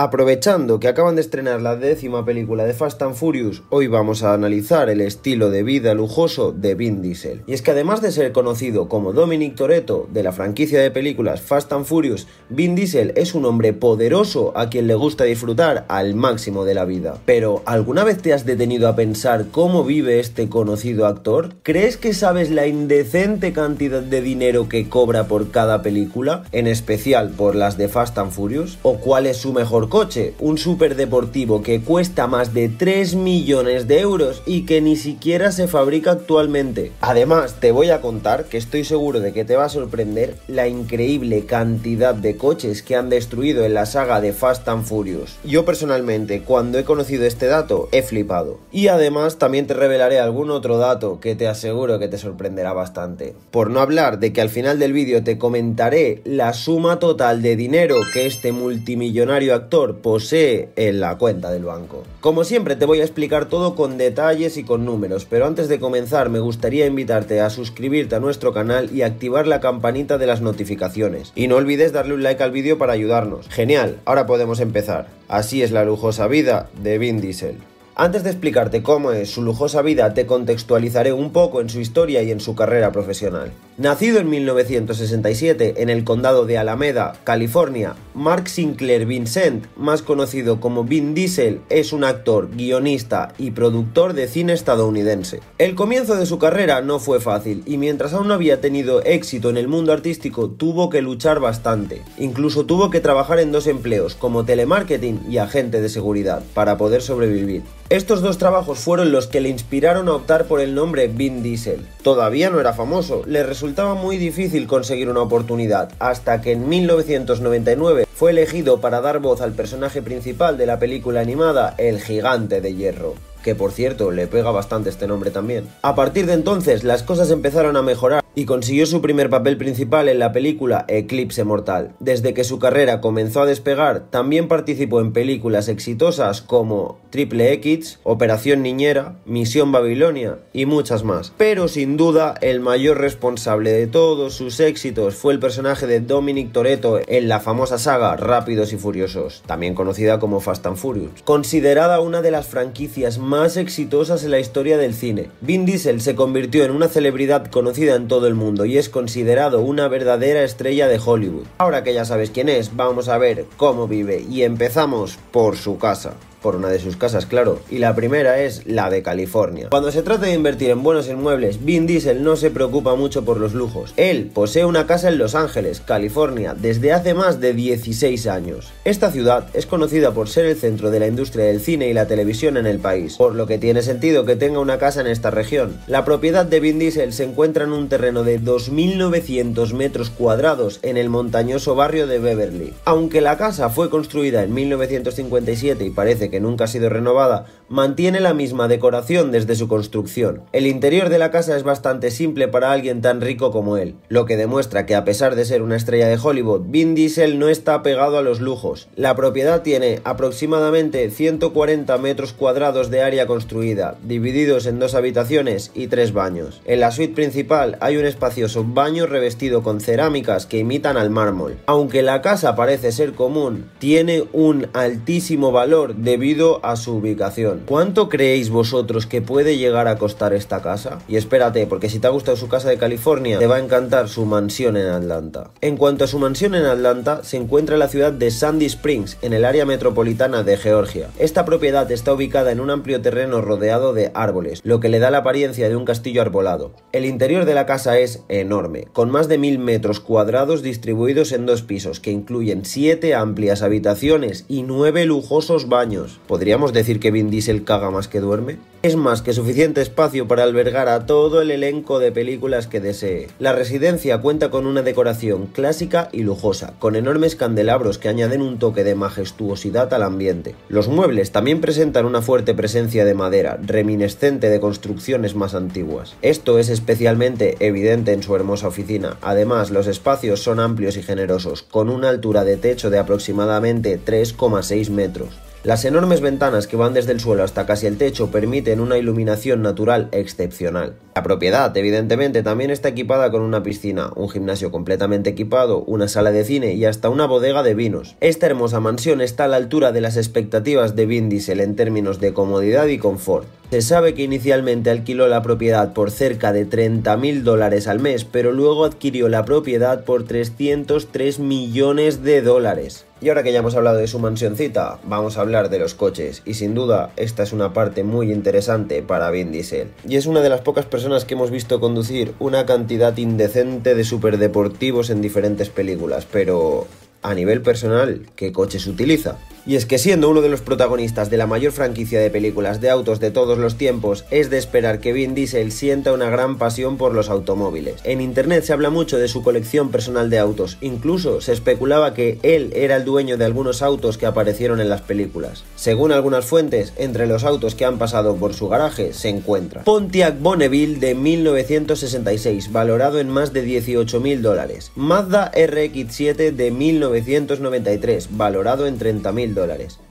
Aprovechando que acaban de estrenar la décima película de Fast and Furious, hoy vamos a analizar el estilo de vida lujoso de Vin Diesel. Y es que además de ser conocido como Dominic Toretto de la franquicia de películas Fast and Furious, Vin Diesel es un hombre poderoso a quien le gusta disfrutar al máximo de la vida. Pero, ¿alguna vez te has detenido a pensar cómo vive este conocido actor? ¿Crees que sabes la indecente cantidad de dinero que cobra por cada película, en especial por las de Fast and Furious? ¿O cuál es su mejor coche, un superdeportivo que cuesta más de 3 millones de euros y que ni siquiera se fabrica actualmente. Además, te voy a contar que estoy seguro de que te va a sorprender la increíble cantidad de coches que han destruido en la saga de Fast and Furious. Yo personalmente, cuando he conocido este dato, he flipado. Y además también te revelaré algún otro dato que te aseguro que te sorprenderá bastante. Por no hablar de que al final del vídeo te comentaré la suma total de dinero que este multimillonario actor posee en la cuenta del banco. Como siempre te voy a explicar todo con detalles y con números, pero antes de comenzar me gustaría invitarte a suscribirte a nuestro canal y activar la campanita de las notificaciones. Y no olvides darle un like al vídeo para ayudarnos. Genial, ahora podemos empezar. Así es la lujosa vida de Vin Diesel. Antes de explicarte cómo es su lujosa vida, te contextualizaré un poco en su historia y en su carrera profesional. Nacido en 1967 en el condado de Alameda, California, Mark Sinclair Vincent, más conocido como Vin Diesel, es un actor, guionista y productor de cine estadounidense. El comienzo de su carrera no fue fácil y mientras aún no había tenido éxito en el mundo artístico tuvo que luchar bastante. Incluso tuvo que trabajar en dos empleos como telemarketing y agente de seguridad para poder sobrevivir. Estos dos trabajos fueron los que le inspiraron a optar por el nombre Vin Diesel. Todavía no era famoso, le resultaba muy difícil conseguir una oportunidad, hasta que en 1999 fue elegido para dar voz al personaje principal de la película animada El Gigante de Hierro que por cierto le pega bastante este nombre también. A partir de entonces las cosas empezaron a mejorar y consiguió su primer papel principal en la película Eclipse Mortal. Desde que su carrera comenzó a despegar, también participó en películas exitosas como Triple X, Operación Niñera, Misión Babilonia y muchas más. Pero sin duda, el mayor responsable de todos sus éxitos fue el personaje de Dominic Toretto en la famosa saga Rápidos y Furiosos, también conocida como Fast and Furious. Considerada una de las franquicias más exitosas en la historia del cine, Vin Diesel se convirtió en una celebridad conocida en todo el mundo y es considerado una verdadera estrella de Hollywood. Ahora que ya sabes quién es, vamos a ver cómo vive. Y empezamos por su casa por una de sus casas, claro, y la primera es la de California. Cuando se trata de invertir en buenos inmuebles, Vin Diesel no se preocupa mucho por los lujos. Él posee una casa en Los Ángeles, California, desde hace más de 16 años. Esta ciudad es conocida por ser el centro de la industria del cine y la televisión en el país, por lo que tiene sentido que tenga una casa en esta región. La propiedad de Vin Diesel se encuentra en un terreno de 2.900 metros cuadrados en el montañoso barrio de Beverly. Aunque la casa fue construida en 1957 y parece que nunca ha sido renovada, mantiene la misma decoración desde su construcción. El interior de la casa es bastante simple para alguien tan rico como él, lo que demuestra que a pesar de ser una estrella de Hollywood, Vin Diesel no está pegado a los lujos. La propiedad tiene aproximadamente 140 metros cuadrados de área construida, divididos en dos habitaciones y tres baños. En la suite principal hay un espacioso baño revestido con cerámicas que imitan al mármol. Aunque la casa parece ser común, tiene un altísimo valor de debido a su ubicación. ¿Cuánto creéis vosotros que puede llegar a costar esta casa? Y espérate, porque si te ha gustado su casa de California, te va a encantar su mansión en Atlanta. En cuanto a su mansión en Atlanta, se encuentra en la ciudad de Sandy Springs, en el área metropolitana de Georgia. Esta propiedad está ubicada en un amplio terreno rodeado de árboles, lo que le da la apariencia de un castillo arbolado. El interior de la casa es enorme, con más de mil metros cuadrados distribuidos en dos pisos, que incluyen siete amplias habitaciones y nueve lujosos baños. ¿Podríamos decir que Vin Diesel caga más que duerme? Es más que suficiente espacio para albergar a todo el elenco de películas que desee. La residencia cuenta con una decoración clásica y lujosa, con enormes candelabros que añaden un toque de majestuosidad al ambiente. Los muebles también presentan una fuerte presencia de madera, reminiscente de construcciones más antiguas. Esto es especialmente evidente en su hermosa oficina. Además, los espacios son amplios y generosos, con una altura de techo de aproximadamente 3,6 metros. Las enormes ventanas que van desde el suelo hasta casi el techo permiten una iluminación natural excepcional. La propiedad, evidentemente, también está equipada con una piscina, un gimnasio completamente equipado, una sala de cine y hasta una bodega de vinos. Esta hermosa mansión está a la altura de las expectativas de Vin Diesel en términos de comodidad y confort. Se sabe que inicialmente alquiló la propiedad por cerca de 30 mil dólares al mes, pero luego adquirió la propiedad por 303 millones de dólares. Y ahora que ya hemos hablado de su mansioncita, vamos a hablar de los coches. Y sin duda, esta es una parte muy interesante para Vin Diesel. Y es una de las pocas personas que hemos visto conducir una cantidad indecente de superdeportivos en diferentes películas. Pero a nivel personal, ¿qué coches utiliza? Y es que siendo uno de los protagonistas de la mayor franquicia de películas de autos de todos los tiempos, es de esperar que Vin Diesel sienta una gran pasión por los automóviles. En internet se habla mucho de su colección personal de autos, incluso se especulaba que él era el dueño de algunos autos que aparecieron en las películas. Según algunas fuentes, entre los autos que han pasado por su garaje se encuentra Pontiac Bonneville de 1966, valorado en más de 18.000 dólares, Mazda RX-7 de 1993, valorado en 30.000 dólares.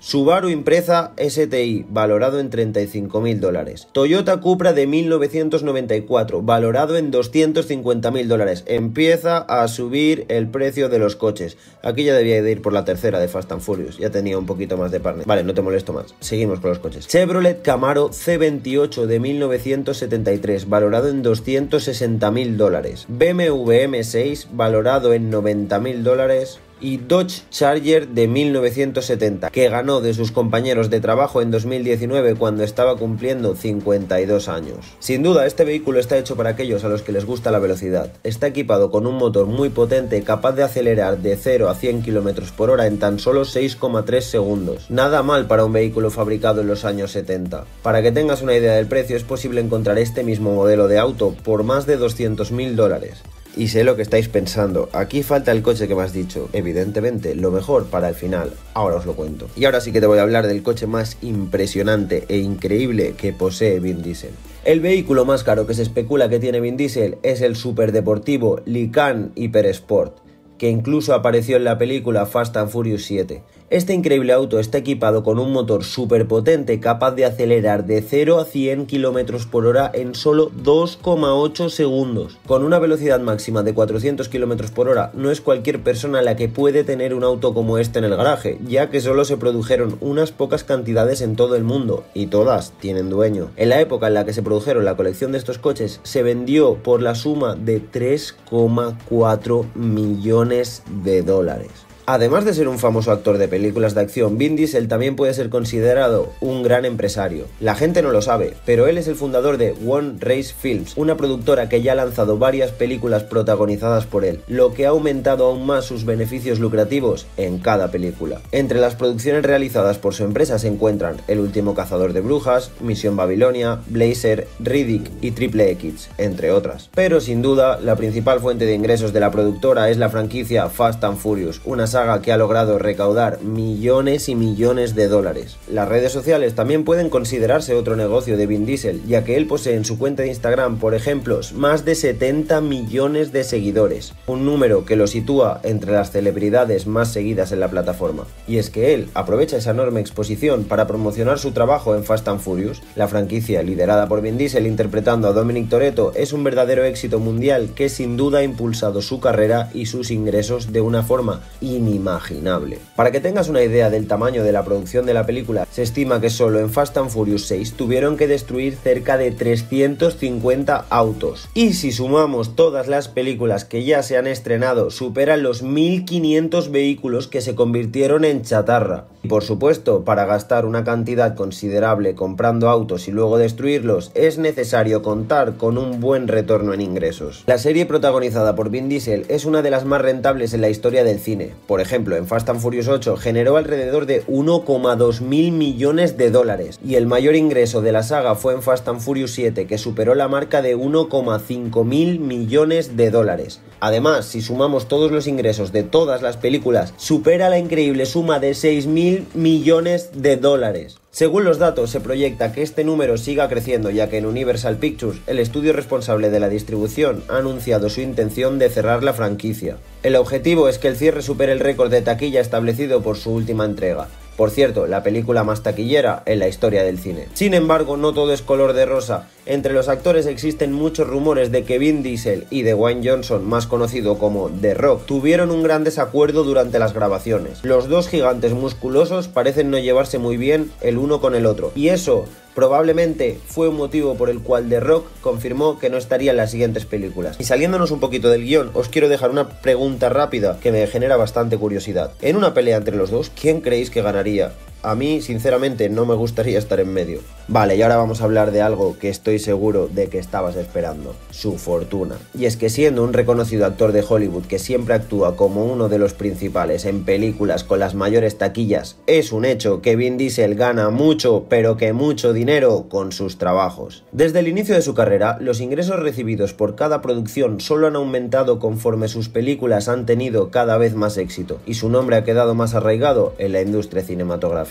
Subaru Impreza STI, valorado en 35.000 dólares. Toyota Cupra de 1994, valorado en 250.000 dólares. Empieza a subir el precio de los coches. Aquí ya debía de ir por la tercera de Fast and Furious, ya tenía un poquito más de partner. Vale, no te molesto más. Seguimos con los coches. Chevrolet Camaro C28 de 1973, valorado en 260.000 dólares. BMW M6, valorado en 90.000 dólares y Dodge Charger de 1970, que ganó de sus compañeros de trabajo en 2019 cuando estaba cumpliendo 52 años. Sin duda, este vehículo está hecho para aquellos a los que les gusta la velocidad. Está equipado con un motor muy potente capaz de acelerar de 0 a 100 km por hora en tan solo 6,3 segundos. Nada mal para un vehículo fabricado en los años 70. Para que tengas una idea del precio, es posible encontrar este mismo modelo de auto por más de 200.000 dólares. Y sé lo que estáis pensando, aquí falta el coche que me has dicho. Evidentemente, lo mejor para el final, ahora os lo cuento. Y ahora sí que te voy a hablar del coche más impresionante e increíble que posee Vin Diesel. El vehículo más caro que se especula que tiene Vin Diesel es el superdeportivo Lycan Hyper Sport, que incluso apareció en la película Fast and Furious 7. Este increíble auto está equipado con un motor súper potente capaz de acelerar de 0 a 100 km por hora en solo 2,8 segundos. Con una velocidad máxima de 400 km por hora no es cualquier persona la que puede tener un auto como este en el garaje, ya que solo se produjeron unas pocas cantidades en todo el mundo y todas tienen dueño. En la época en la que se produjeron la colección de estos coches se vendió por la suma de 3,4 millones de dólares. Además de ser un famoso actor de películas de acción, Vin Diesel también puede ser considerado un gran empresario. La gente no lo sabe, pero él es el fundador de One Race Films, una productora que ya ha lanzado varias películas protagonizadas por él, lo que ha aumentado aún más sus beneficios lucrativos en cada película. Entre las producciones realizadas por su empresa se encuentran El último cazador de brujas, Misión Babilonia, Blazer, Riddick y Triple X, entre otras. Pero sin duda, la principal fuente de ingresos de la productora es la franquicia Fast and Furious, una que ha logrado recaudar millones y millones de dólares. Las redes sociales también pueden considerarse otro negocio de Vin Diesel, ya que él posee en su cuenta de Instagram, por ejemplo, más de 70 millones de seguidores, un número que lo sitúa entre las celebridades más seguidas en la plataforma. Y es que él aprovecha esa enorme exposición para promocionar su trabajo en Fast and Furious. La franquicia, liderada por Vin Diesel interpretando a Dominic Toretto, es un verdadero éxito mundial que sin duda ha impulsado su carrera y sus ingresos de una forma inimaginable. Para que tengas una idea del tamaño de la producción de la película, se estima que solo en Fast and Furious 6 tuvieron que destruir cerca de 350 autos. Y si sumamos todas las películas que ya se han estrenado, superan los 1500 vehículos que se convirtieron en chatarra. Y por supuesto, para gastar una cantidad considerable comprando autos y luego destruirlos, es necesario contar con un buen retorno en ingresos. La serie protagonizada por Vin Diesel es una de las más rentables en la historia del cine. Por ejemplo, en Fast and Furious 8 generó alrededor de 1,2 mil millones de dólares y el mayor ingreso de la saga fue en Fast and Furious 7 que superó la marca de 1,5 mil millones de dólares. Además, si sumamos todos los ingresos de todas las películas, supera la increíble suma de 6 mil millones de dólares. Según los datos, se proyecta que este número siga creciendo ya que en Universal Pictures, el estudio responsable de la distribución, ha anunciado su intención de cerrar la franquicia. El objetivo es que el cierre supere el récord de taquilla establecido por su última entrega. Por cierto, la película más taquillera en la historia del cine. Sin embargo, no todo es color de rosa Entre los actores existen muchos rumores de que Vin Diesel y Dwayne Johnson, más conocido como The Rock, tuvieron un gran desacuerdo durante las grabaciones. Los dos gigantes musculosos parecen no llevarse muy bien el uno con el otro, y eso probablemente fue un motivo por el cual The Rock confirmó que no estaría en las siguientes películas. Y saliéndonos un poquito del guion, os quiero dejar una pregunta rápida que me genera bastante curiosidad. En una pelea entre los dos, ¿quién creéis que ganaría? A mí, sinceramente, no me gustaría estar en medio. Vale, y ahora vamos a hablar de algo que estoy seguro de que estabas esperando, su fortuna. Y es que siendo un reconocido actor de Hollywood que siempre actúa como uno de los principales en películas con las mayores taquillas, es un hecho que Vin Diesel gana mucho, pero que mucho dinero con sus trabajos. Desde el inicio de su carrera, los ingresos recibidos por cada producción solo han aumentado conforme sus películas han tenido cada vez más éxito, y su nombre ha quedado más arraigado en la industria cinematográfica.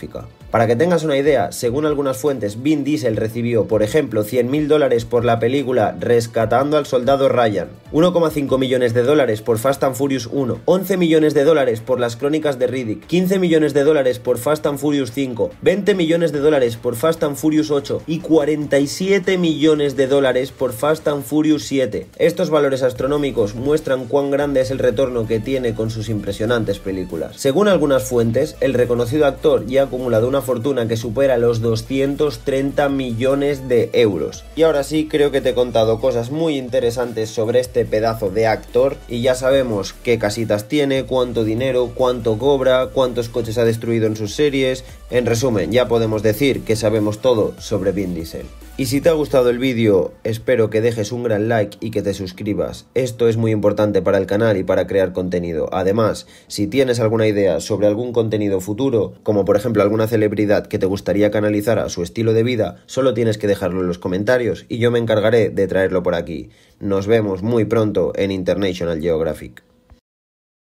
Para que tengas una idea, según algunas fuentes, Vin Diesel recibió, por ejemplo, 100.000 dólares por la película Rescatando al Soldado Ryan, 1,5 millones de dólares por Fast and Furious 1, 11 millones de dólares por las crónicas de Riddick, 15 millones de dólares por Fast and Furious 5, 20 millones de dólares por Fast and Furious 8 y 47 millones de dólares por Fast and Furious 7. Estos valores astronómicos muestran cuán grande es el retorno que tiene con sus impresionantes películas. Según algunas fuentes, el reconocido actor ya acumulado una fortuna que supera los 230 millones de euros. Y ahora sí, creo que te he contado cosas muy interesantes sobre este pedazo de actor y ya sabemos qué casitas tiene, cuánto dinero, cuánto cobra, cuántos coches ha destruido en sus series. En resumen, ya podemos decir que sabemos todo sobre Vin Diesel. Y si te ha gustado el vídeo, espero que dejes un gran like y que te suscribas. Esto es muy importante para el canal y para crear contenido. Además, si tienes alguna idea sobre algún contenido futuro, como por ejemplo alguna celebridad que te gustaría canalizar a su estilo de vida, solo tienes que dejarlo en los comentarios y yo me encargaré de traerlo por aquí. Nos vemos muy pronto en International Geographic.